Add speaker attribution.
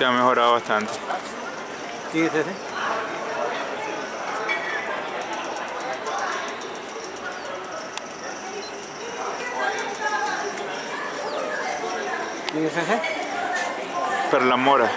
Speaker 1: Sí, ha mejorado bastante.
Speaker 2: ¿Quién es ese? ¿Quién es ese?
Speaker 1: Perla Mora.